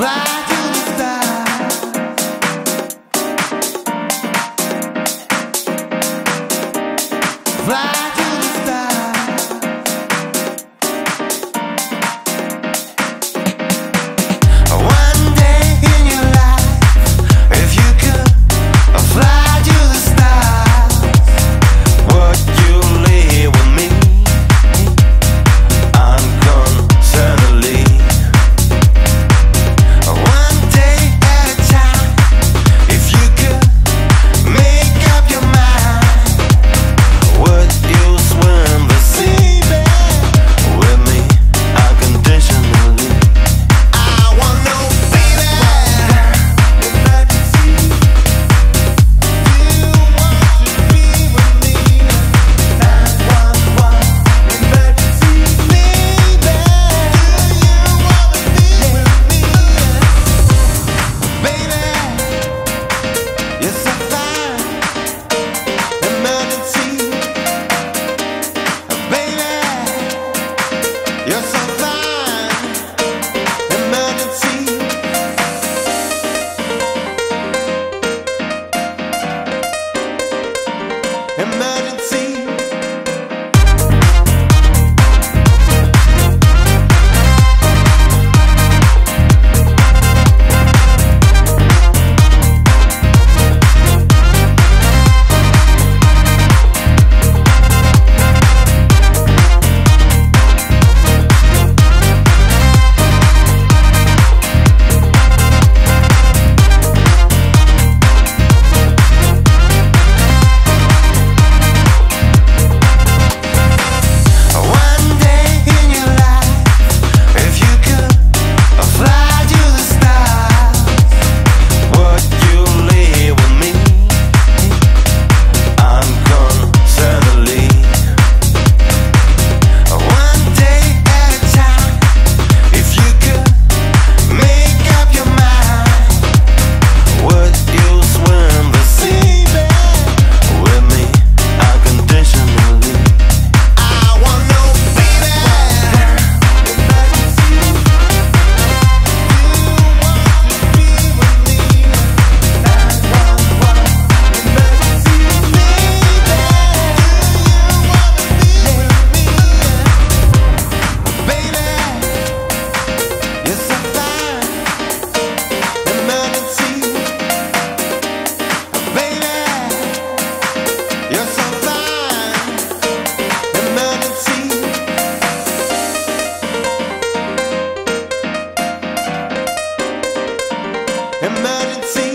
Fly. emergency.